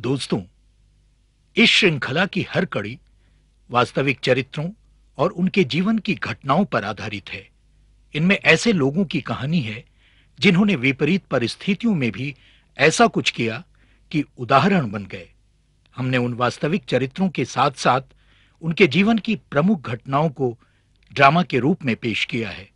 दोस्तों, इस श्रृंखला की हर कड़ी वास्तविक चरित्रों और उनके जीवन की घटनाओं पर आधारित है। इनमें ऐसे लोगों की कहानी है, जिन्होंने विपरीत परिस्थितियों में भी ऐसा कुछ किया कि उदाहरण बन गए। हमने उन वास्तविक चरित्रों के साथ-साथ उनके जीवन की प्रमुख घटनाओं को ड्रामा के रूप में पेश किया है।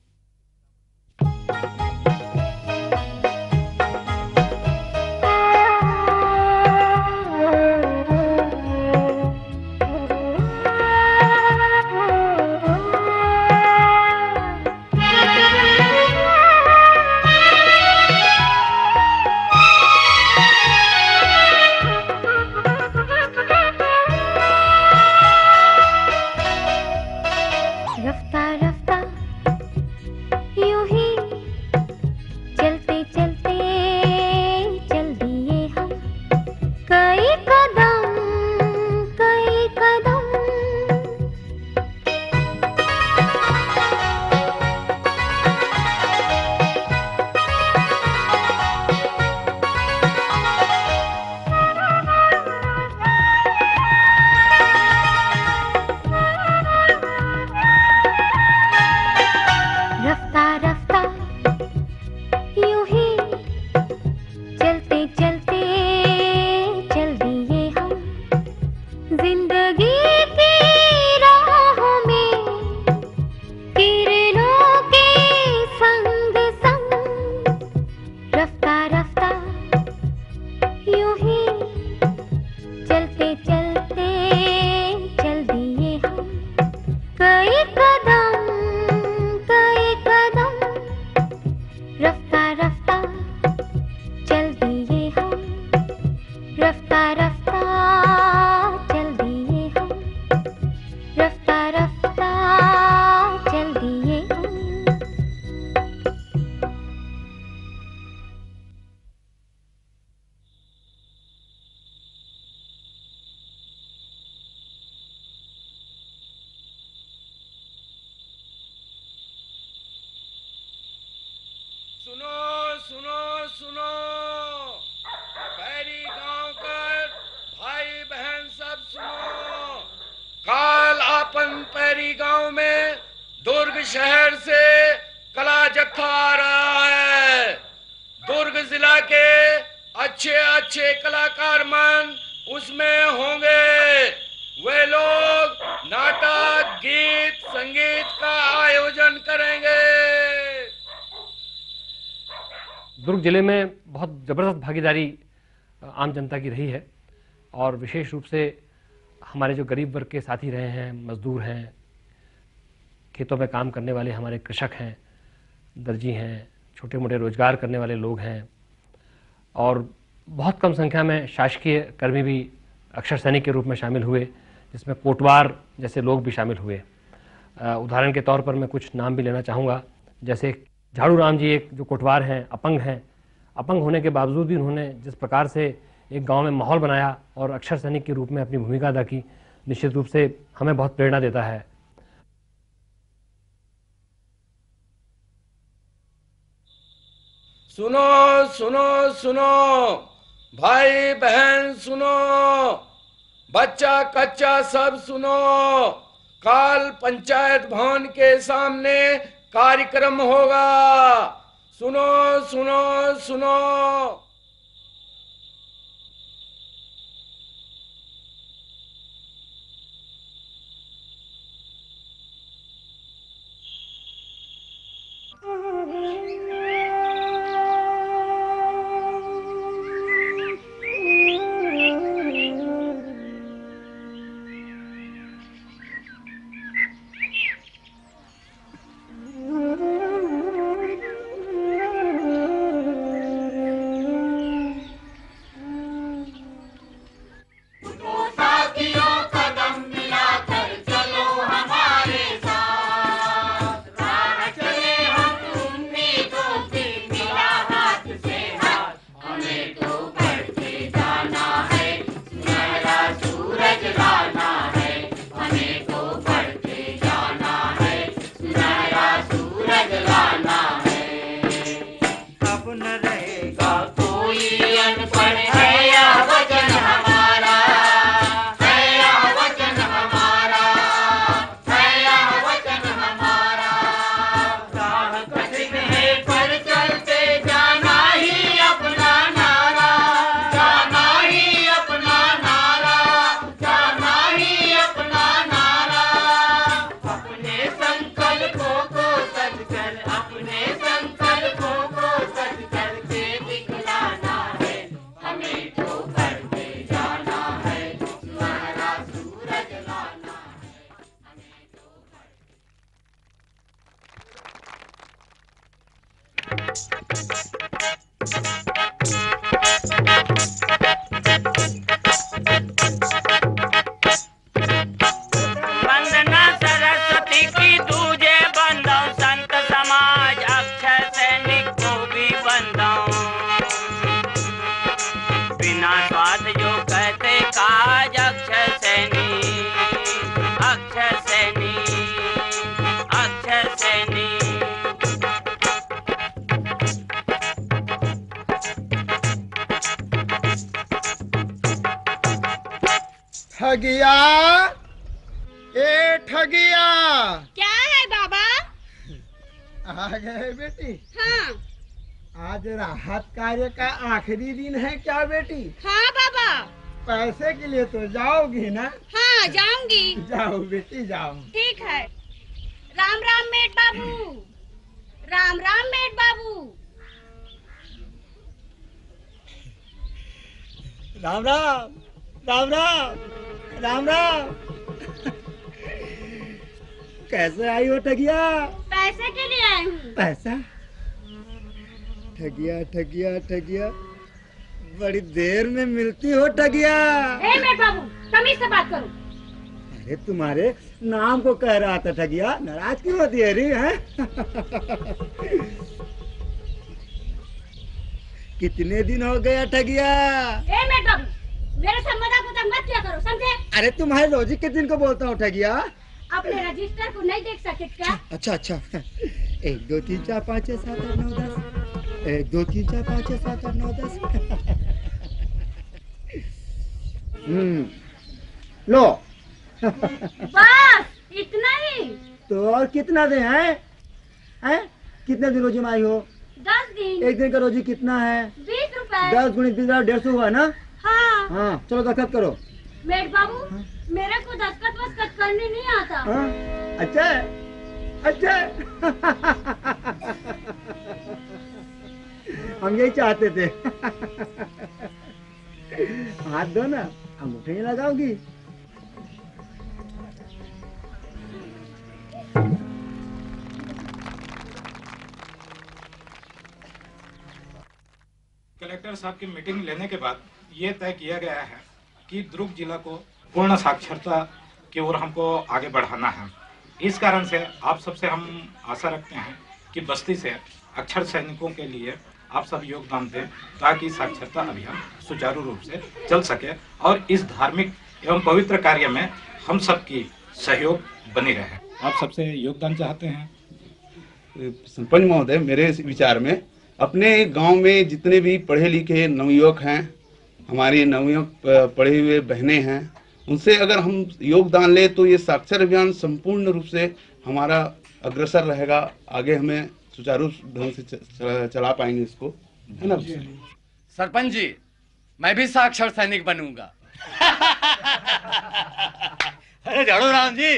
जिला के अच्छे अच्छे कलाकार मन उसमें होंगे। वे लोग नाटक, गीत, संगीत का आयोजन करेंगे। दुर्ग ज़िले में बहुत ज़बरदस्त भागीदारी आम जनता की रही है और विशेष रूप से हमारे जो गरीब वर्ग के साथी रहे हैं, मजदूर हैं, खेतों में काम करने वाले हमारे कृषक हैं, दर्जी हैं छोटे मोटे रोज़गार करने वाले लोग हैं और बहुत कम संख्या में शासकीय कर्मी भी अक्षर सैनिक के रूप में शामिल हुए, जिसमें कोटवार जैसे लोग भी शामिल हुए। उदाहरण के तौर पर मैं कुछ नाम भी लेना चाहूँगा। जैसे झाड़ू राम जी एक, जो कोटवार हैं, अपंग हैं। अपंग होने के बावजूद भी उन्होंने जिस प्रकार से एक गाँव में माहौल बनाया और अक्षर सैनिक के रूप में अपनी भूमिका अदा की, निश्चित रूप से हमें बहुत प्रेरणा देता है। सुनो सुनो सुनो। भाई बहन सुनो। बच्चा कच्चा सब सुनो। काल पंचायत भवन के सामने कार्यक्रम होगा। सुनो सुनो सुनो। ठगिया। ए ठगिया। क्या है बाबा? आ गए बेटी। हाँ। आज राहत कार्य का आखिरी दिन है क्या बेटी? हाँ बाबा। पैसे के लिए तो जाओगी ना? हाँ जाऊँगी। जाओ बेटी जाओ। ठीक है। राम राम मेट बाबू। राम राम मेट बाबू। राम राम। राम राम राम राम। कैसे आई हो ठगिया? पैसे के लिए आई हूँ। पैसा? ठगिया ठगिया ठगिया बड़ी देर में मिलती हो ठगिया। तमीज से बात करो। अरे तुम्हारे नाम को कह रहा था ठगिया नाराज़ क्यों होती है री है? कितने दिन हो गया ठगिया? मेरे साथ मज़ाक मज़ाक मत किया करो समझे? अरे तुम्हारे लॉजिक के दिन को बोलता हूँ ठगिया अपने रजिस्टर को नहीं देख सकते क्या? अच्छा अच्छा एक दो तीन चार पाँच छः सात आठ नौ दस। एक दो तीन चार पाँच छः सात आठ नौ दस। हम्म। लो। बस इतना ही। तो और कितना दे हैं? हैं? कितने दिन रोजी माई हो? दस दिन। एक दिन का रोजी कितना है? बीस रुपए। दस गुणित बीस डेढ़ सौ हुआ ना? हाँ। हाँ चलो दस्तखत करो। मेट बाबू मेरे को दस्तखत वस्तखत करने नहीं आता। हाँ। अच्छा। है अच्छा। है हम यही चाहते थे। हाथ दो ना अंगूठे नहीं लगाओगी कलेक्टर साहब की मीटिंग लेने के बाद ये तय किया गया है कि दुर्ग जिला को पूर्ण साक्षरता की ओर हमको आगे बढ़ाना है। इस कारण से आप सबसे हम आशा रखते हैं कि बस्ती से अक्षर सैनिकों के लिए आप सब योगदान दें ताकि साक्षरता अभियान सुचारू रूप से चल सके और इस धार्मिक एवं पवित्र कार्य में हम सबकी सहयोग बनी रहे। आप सबसे योगदान चाहते हैं? सरपंच महोदय मेरे विचार में अपने गाँव में जितने भी पढ़े लिखे नवयुवक हैं हमारी नवयुवक प- पढ़े हुए बहनें हैं, उनसे अगर हम योगदान ले तो ये साक्षर अभियान संपूर्ण रूप से हमारा अग्रसर रहेगा, आगे हमें सुचारू ढंग से चला पाएँगे इसको। है ना? सरपंच जी, मैं भी साक्षर सैनिक बनूँगा। अरे झाड़ू राम जी,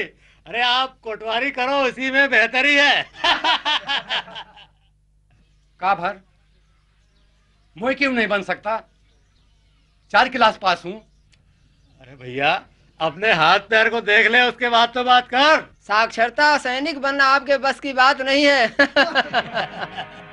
अरे आप कोटवारी करो इसी में बेहतरी है। का भर मैं क्यों नहीं बन सकता? चार क्लास पास हूँ। अरे भैया अपने हाथ पैर को देख ले उसके बाद तो बात कर। साक्षरता सैनिक बनना आपके बस की बात नहीं है।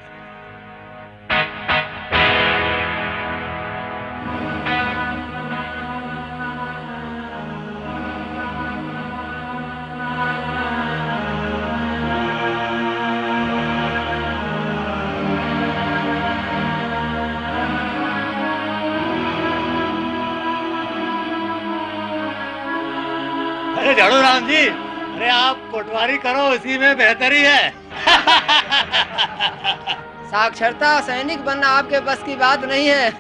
अरे झाड़ू राम जी अरे आप कोटवारी करो इसी में बेहतरी है। साक्षरता सैनिक बनना आपके बस की बात नहीं है।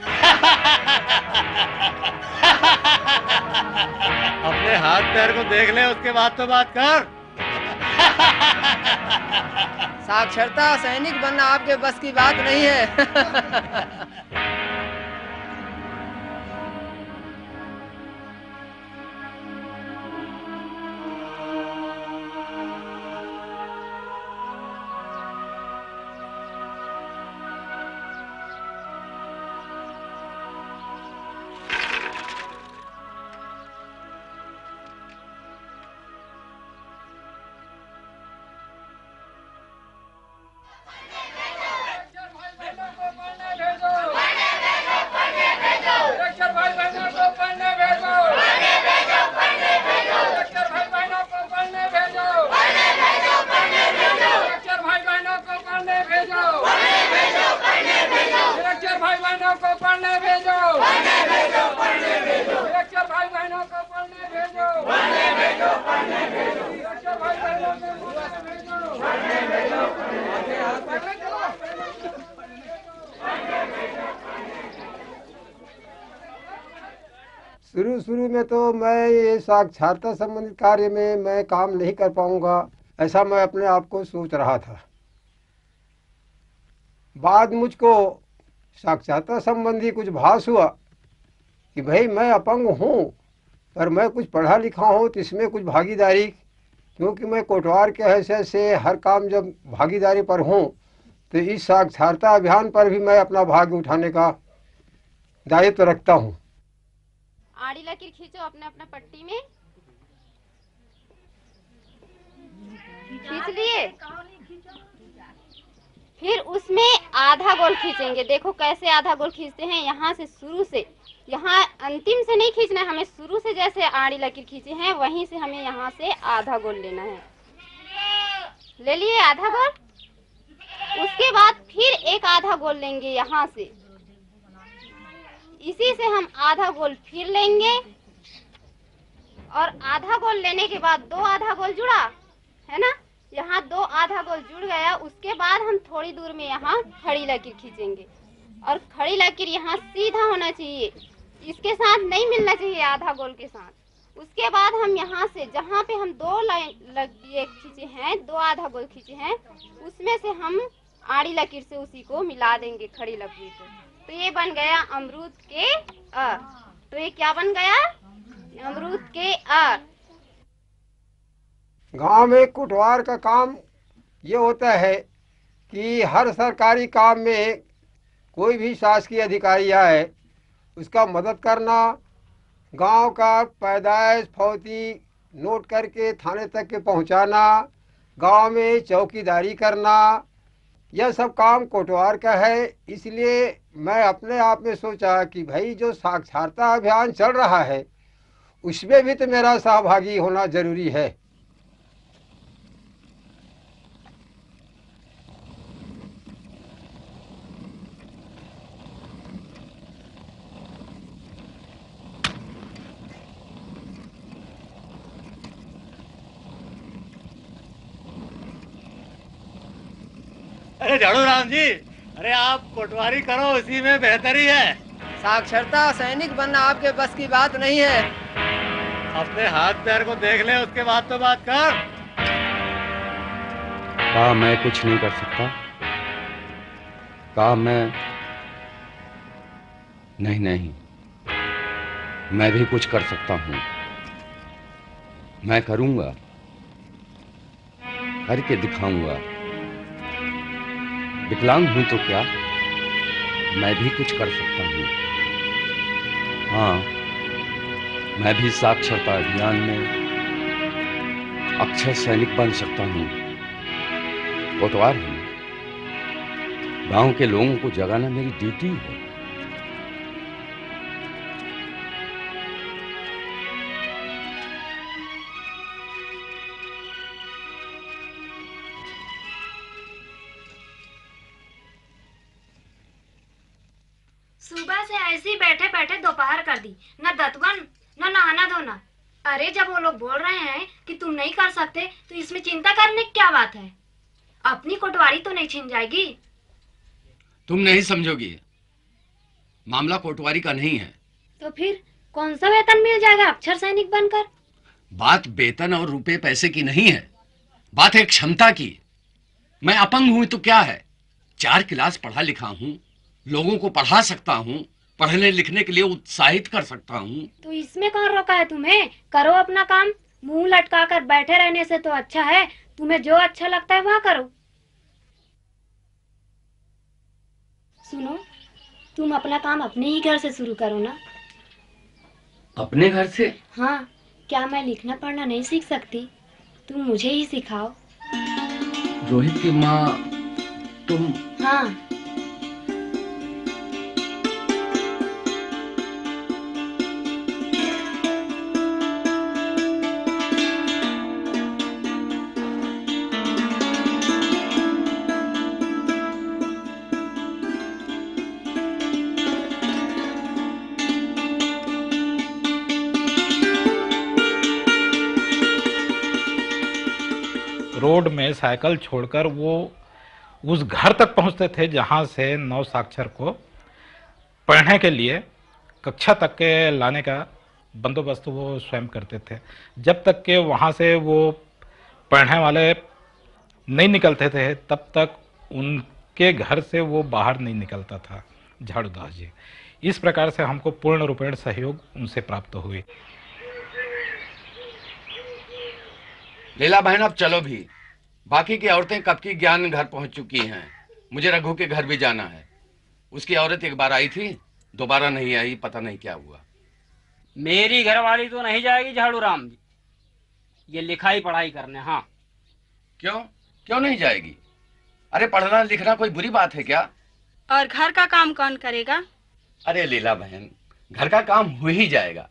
अपने हाथ पैर को देख ले उसके बाद तो बात कर। साक्षरता सैनिक बनना आपके बस की बात नहीं है। साक्षरता संबंधित कार्य में मैं काम नहीं कर पाऊँगा, ऐसा मैं अपने आप को सोच रहा था। बाद मुझको साक्षरता संबंधी कुछ भास हुआ कि भाई मैं अपंग हूँ, पर मैं कुछ पढ़ा लिखा हूँ तो इसमें कुछ भागीदारी, क्योंकि मैं कोटवार के हैसियत से हर काम जब भागीदारी पर हूँ तो इस साक्षरता अभियान पर भी मैं अपना भाग उठाने का दायित्व रखता हूँ। आड़ी लकीर खींचो अपने अपना पट्टी में। खींच लिए? फिर उसमें आधा गोल खींचेंगे। देखो कैसे आधा गोल खींचते हैं, यहाँ से शुरू से। यहाँ अंतिम से नहीं खींचना है, हमें शुरू से जैसे आड़ी लकीर खींचे हैं, वहीं से हमें यहाँ से आधा गोल लेना है। ले लिए आधा गोल? उसके बाद फिर एक आधा गोल लेंगे यहाँ से। इसी से हम आधा गोल फिर लेंगे। और आधा गोल लेने के बाद दो आधा गोल जुड़ा, है ना? यहाँ दो आधा गोल जुड़ गया, उसके बाद हम थोड़ी दूर में यहाँ खड़ी लकीर खींचेंगे। और खड़ी लकीर यहाँ सीधा होना चाहिए, इसके साथ नहीं मिलना चाहिए आधा गोल के साथ। उसके बाद हम यहाँ से, जहाँ पे हम दो लाइन ये खींचे हैं, दो आधा गोल खींचे हैं, उसमें से हम आड़ी लकीर से उसी को मिला देंगे खड़ी लकीर को। तो ये बन गया अमरूद के अ। तो ये क्या बन गया? अमरूद के अ। गाँव में कुटवार का काम ये होता है कि हर सरकारी काम में कोई भी शासकीय अधिकारी आए, उसका मदद करना, गाँव का पैदाइश फौती नोट करके थाने तक के पहुंचाना, गाँव में चौकीदारी करना, यह सब काम कोटवार का है, इसलिए मैं अपने आप में सोचा कि भाई जो साक्षरता अभियान चल रहा है, उसमें भी तो मेरा सहभागी होना ज़रूरी है। अरे झाड़ू राम जी। अरे आप कोटवारी करो इसी में बेहतरी है। साक्षरता सैनिक बनना आपके बस की बात नहीं है। अपने हाथ पैर को देख ले उसके बाद तो बात कर। कहा मैं कुछ नहीं कर सकता। कहा मैं नहीं नहीं मैं भी कुछ कर सकता हूँ। मैं करूँगा करके दिखाऊँगा। विकलांग हूँ तो क्या? मैं भी कुछ कर सकता हूँ। हाँ मैं भी साक्षरता अभियान में अक्षर सैनिक बन सकता हूँ। कोटवार हूँ। गाँव के लोगों को जगाना मेरी ड्यूटी है। कोटवारी तो नहीं छिन जाएगी। तुम नहीं समझोगी। मामला कोटवारी का नहीं है। तो फिर कौन सा वेतन मिल जाएगा अक्षर सैनिक बनकर? बात वेतन और रुपए पैसे की नहीं है बात है क्षमता की। मैं अपंग हूँ तो क्या है? चार क्लास पढ़ा लिखा हूँ लोगों को पढ़ा सकता हूँ पढ़ने लिखने के लिए उत्साहित कर सकता हूँ। तो इसमें कौन रोका है तुम्हें? करो अपना काम मुँह लटका कर बैठे रहने से तो अच्छा है तुम्हें जो अच्छा लगता है वह करो। सुनो तुम अपना काम अपने ही घर से शुरू करो ना। अपने घर से? हाँ क्या मैं लिखना पढ़ना नहीं सीख सकती? तुम मुझे ही सिखाओ। रोहित की माँ तुम? हाँ। रोड में साइकिल छोड़कर वो उस घर तक पहुँचते थे जहाँ से नौ साक्षर को पढ़ने के लिए, कक्षा तक के लाने का बंदोबस्त वो स्वयं करते थे। जब तक के वहाँ से वो पढ़ने वाले नहीं निकलते थे, तब तक उनके घर से वो बाहर नहीं निकलता था। झाड़ूदास जी, इस प्रकार से हमको पूर्ण रूपेण सहयोग उनसे प्राप्त हुई लीला बहन अब चलो भी। बाकी की औरतें कब की ज्ञान घर पहुँच चुकी हैं? मुझे रघु के घर भी जाना है। उसकी औरत एक बार आई थी दोबारा नहीं आई पता नहीं क्या हुआ। मेरी घरवाली तो नहीं जाएगी झाड़ू राम जी। ये लिखाई पढ़ाई करने हाँ। क्यों? क्यों नहीं जाएगी? अरे पढ़ना लिखना कोई बुरी बात है क्या? और घर का काम कौन करेगा? अरे लीला बहन घर का काम हो ही जाएगा।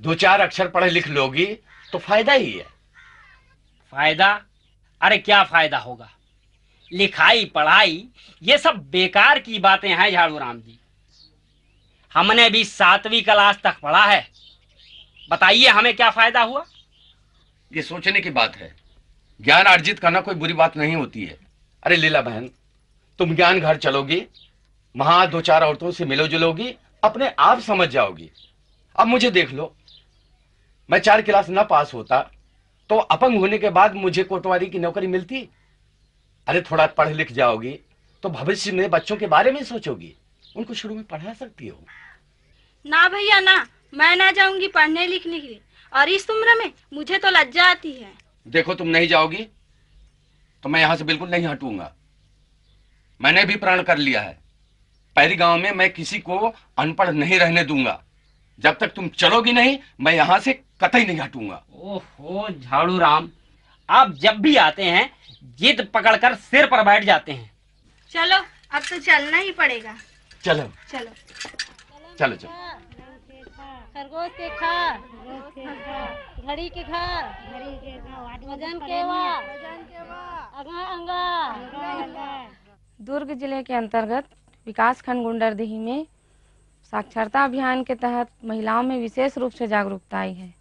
दो चार अक्षर पढ़े लिख लोगी तो फ़ायदा ही है। फ़ायदा? अरे क्या फ़ायदा होगा? लिखाई, पढ़ाई, ये सब बेकार की बातें हैं झाड़ू राम जी। हमने भी सातवीं क्लास तक पढ़ा है। बताइए, हमें क्या फ़ायदा हुआ? ये सोचने की बात है। ज्ञान अर्जित करना कोई बुरी बात नहीं होती है। अरे लीला बहन, तुम ज्ञान घर चलोगी वहाँ दो चार औरतों से मिलो जुलोगी, अपने आप समझ जाओगी। अब मुझे देख लो, मैं चार क्लास ना पास होता तो अपंग होने के बाद मुझे कोटवारी की नौकरी मिलती। अरे थोड़ा पढ़ लिख जाओगी तो भविष्य में बच्चों के बारे में सोचोगी। उनको शुरू में पढ़ा सकती हो। ना भैया ना। मैं ना जाऊँगी पढ़ने लिखने के लिए। और इस उम्र में मुझे तो लज्जा आती है। देखो तुम नहीं जाओगी तो मैं यहाँ से बिल्कुल नहीं हटूँगा। मैंने भी प्रण कर लिया है। पैरी गाँव में मैं किसी को अनपढ़ नहीं रहने दूँगा। जब तक तुम चलोगी नहीं मैं यहाँ से कतई नहीं हटूँगा। ओहो झाड़ू राम। आप जब भी आते हैं जिद पकड़कर सिर पर बैठ जाते हैं। चलो अब तो चलना ही पड़ेगा। चलो। चलो। चलो चलो। खरगोश के खा। घड़ी के घर वज़न के वा अंगा अंगा। दुर्ग ज़िले के अंतर्गत विकास खंड गुंडरदेही में साक्षरता अभियान के तहत महिलाओं में विशेष रूप से जागरूकता आई है।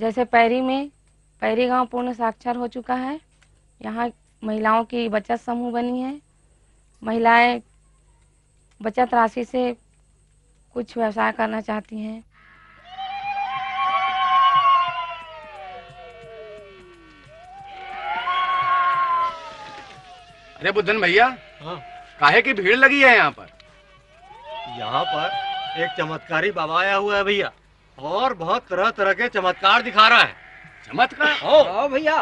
जैसे पैरी में पैरी गाँव पूर्ण साक्षर हो चुका है। यहाँ महिलाओं की बचत समूह बनी है। महिलाएँ बचत राशि से कुछ व्यवसाय करना चाहती हैं। अरे बुद्धन भैया हाँ। काहे की भीड़ लगी है यहाँ पर? यहाँ पर एक चमत्कारी बाबा आया हुआ है भैया। और बहुत तरह तरह के चमत्कार दिखा रहा है। चमत्कार? ओ। भैया।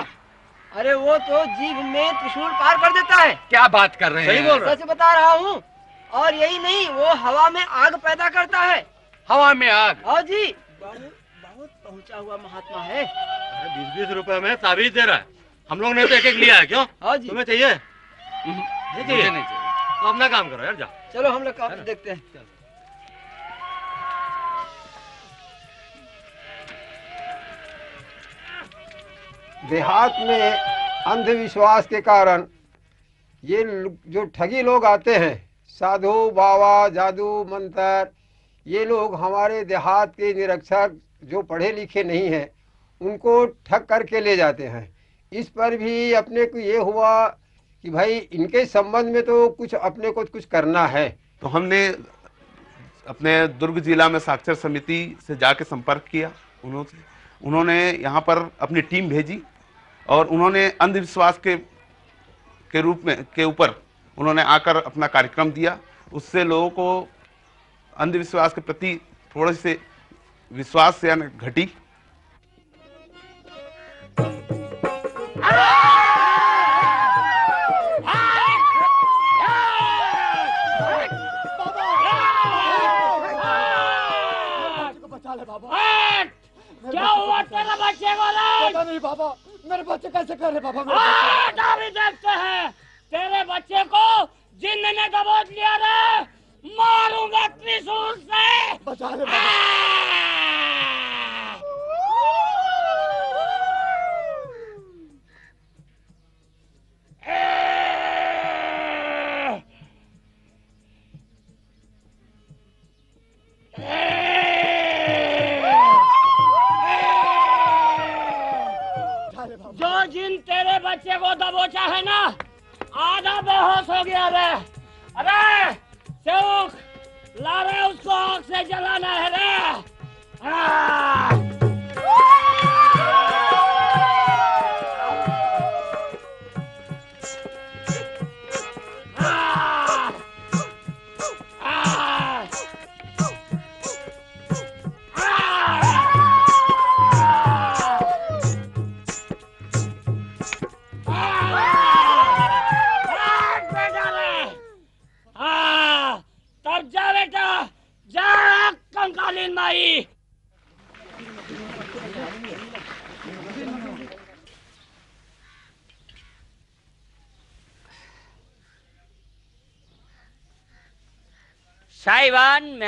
अरे वो तो जीव में त्रिशूल पार कर देता है। क्या बात कर रहे हैं? बोल सच बता रहा हूँ। और यही नहीं वो हवा में आग पैदा करता है। हवा में आग। हाँ जी। बहुत पहुँचा हुआ महात्मा है। अरे बीस बीस रुपए में ताबीज दे रहा है। हम लोग ने तो एक एक लिया है क्यों? हाँ जी। तुम्हें चाहिए? नहीं चाहिए। नहीं तो अपना काम करो यार जा। चलो हम लोग काम देखते हैं। देहात में अंधविश्वास के कारण ये जो ठगी लोग आते हैं, साधु बाबा जादू, मंत्र, ये लोग हमारे देहात के निरक्षर जो पढ़े लिखे नहीं हैं, उनको ठग करके ले जाते हैं। इस पर भी अपने को ये हुआ कि भाई, इनके संबंध में तो कुछ अपने को कुछ करना है। तो हमने अपने दुर्ग जिला में साक्षर समिति से जाके संपर्क किया उन्होंने। उन्होंने यहाँ पर अपनी टीम भेजी और उन्होंने अंधविश्वास के के रूप में, के ऊपर उन्होंने आकर अपना कार्यक्रम दिया। उससे लोगों को अंधविश्वास के प्रति थोड़े से विश्वास यानी घटी। कैसे कर रहे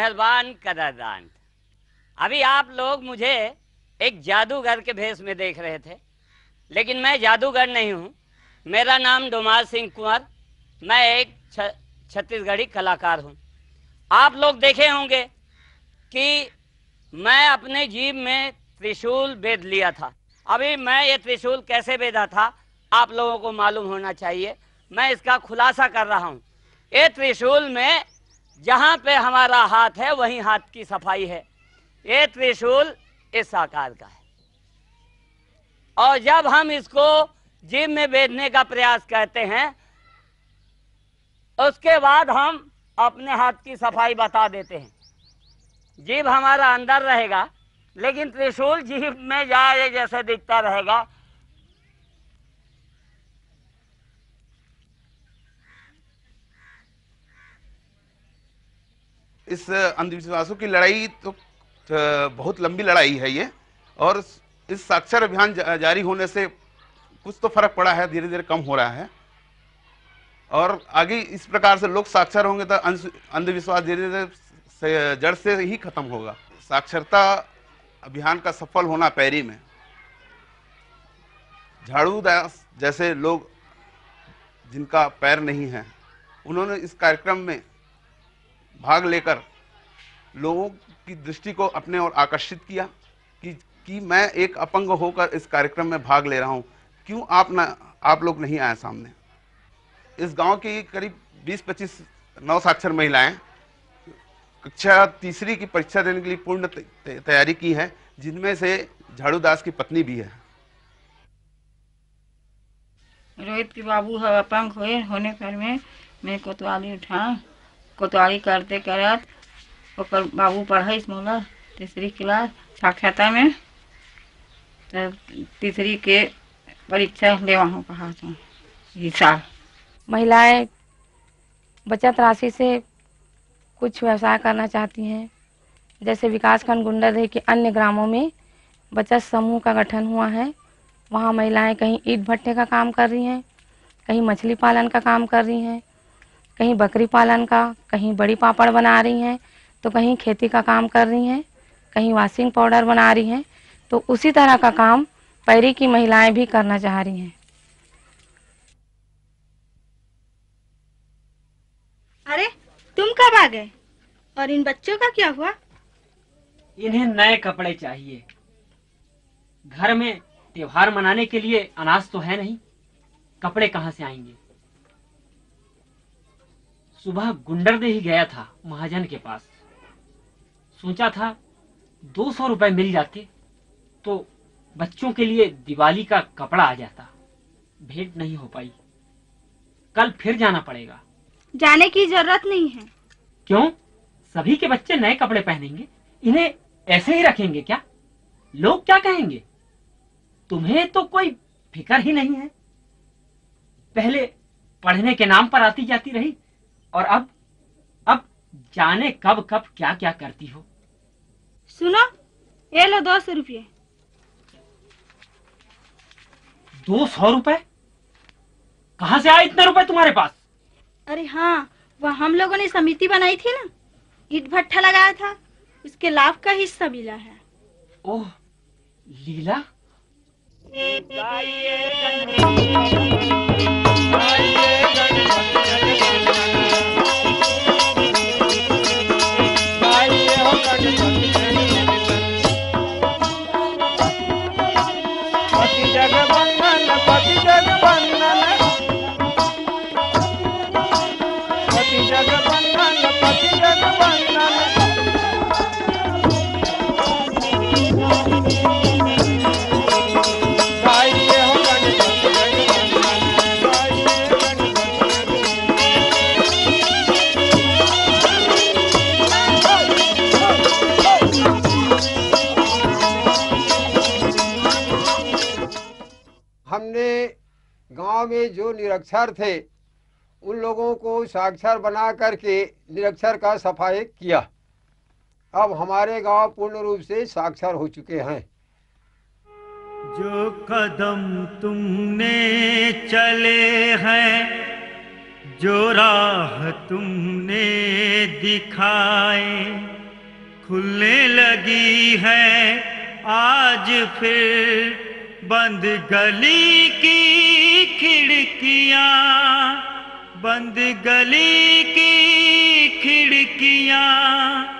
मेहरबान कदरदान। अभी आप लोग मुझे एक जादूगर के भेष में देख रहे थे, लेकिन मैं जादूगर नहीं हूँ। मेरा नाम डोमाल सिंह कुंवर, मैं एक छत्तीसगढ़ी कलाकार हूँ। आप लोग देखे होंगे कि मैं अपने जीव में त्रिशूल बेद लिया था। अभी मैं ये त्रिशूल कैसे बेदा था, आप लोगों को मालूम होना चाहिए। मैं इसका खुलासा कर रहा हूँ। ये त्रिशूल में जहाँ पे हमारा हाथ है, वहीं हाथ की सफ़ाई है। ये त्रिशूल इस आकार का है। और जब हम इसको जिम में बेचने का प्रयास करते हैं, उसके बाद हम अपने हाथ की सफ़ाई बता देते हैं। जीभ हमारा अंदर रहेगा, लेकिन त्रिशूल जीभ में जाए जैसे दिखता रहेगा इस अंधविश्वासों की लड़ाई तो बहुत लंबी लड़ाई है ये। और इस साक्षर अभियान जारी होने से कुछ तो फ़र्क पड़ा है धीरे धीरे कम हो रहा है। और आगे इस प्रकार से लोग साक्षर होंगे तो अंधविश्वास धीरे धीरे जड़ से ही खत्म होगा। साक्षरता अभियान का सफल होना पैरी में। झाड़ू दास जैसे लोग जिनका पैर नहीं है, उन्होंने इस कार्यक्रम में भाग लेकर लोगों की दृष्टि को अपने ओर आकर्षित किया कि कि मैं एक अपंग होकर इस कार्यक्रम में भाग ले रहा हूँ। क्यों आप ना, आप लोग नहीं आए सामने? इस गाँव की करीब 20-25 नौ साक्षर महिलाएँ कक्षा तीसरी की परीक्षा देने के लिए पूर्ण तैयारी की है, जिनमें से झाड़ू दास की पत्नी भी है। रोहित के बाबू अपंग हुए, होने पर मैं कोतवाली उठा। कोतवाली करते करत ओकर बाबू पढ़े मोला तीसरी क्लास साक्षरता में तीसरी के परीक्षा लेवा हूँ कहा साल। महिलाएँ बचत राशि से कुछ व्यवसाय करना चाहती हैं, जैसे विकासखंड गुंडरदेही के अन्य ग्रामों में बचत समूह का गठन हुआ है। वहाँ महिलाएँ कहीं ईट भट्टे का काम कर रही हैं, कहीं मछली पालन का काम कर रही हैं कहीं बकरी पालन का कहीं बड़ी पापड़ बना रही हैं तो कहीं खेती का काम कर रही हैं कहीं वॉशिंग पाउडर बना रही हैं तो उसी तरह का काम पैरी की महिलाएँ भी करना चाह रही हैं। अरे तुम कब आ गए? और इन बच्चों का क्या हुआ? इन्हें नए कपड़े चाहिए। घर में त्योहार मनाने के लिए अनाज तो है नहीं। कपड़े कहाँ से आएँगे? सुबह गुंडरदेही गया था महाजन के पास। सोचा था दो सौ रुपए मिल जाते तो बच्चों के लिए दिवाली का कपड़ा आ जाता। भेंट नहीं हो पाई। कल फिर जाना पड़ेगा। जाने की ज़रूरत नहीं है। क्यों? सभी के बच्चे नए कपड़े पहनेंगे। इन्हें ऐसे ही रखेंगे क्या? लोग क्या कहेंगे? तुम्हें तो कोई फ़िक्र ही नहीं है। पहले पढ़ने के नाम पर आती जाती रही। और अब अब जाने कब कब क्या क्या करती हो? सुनो ये लो दो सौ रुपये। दो सौ रुपए कहाँ से आए इतने रुपए तुम्हारे पास? अरे हाँ वह हम लोगों ने समिति बनाई थी ना ईट भट्ठा लगाया था उसके लाभ का हिस्सा मिला है। ओह लीला? हमने गाँव में जो निरक्षर थे उन लोगों को साक्षर बना करके निरक्षर का सफ़ाई किया। अब हमारे गाँव पूर्ण रूप से साक्षर हो चुके हैं। जो कदम तुमने चले हैं, जो राह तुमने दिखाए, खुलने लगी है, आज फिर बंद गली की खिड़कियाँ। बंद गली की खिड़कियाँ।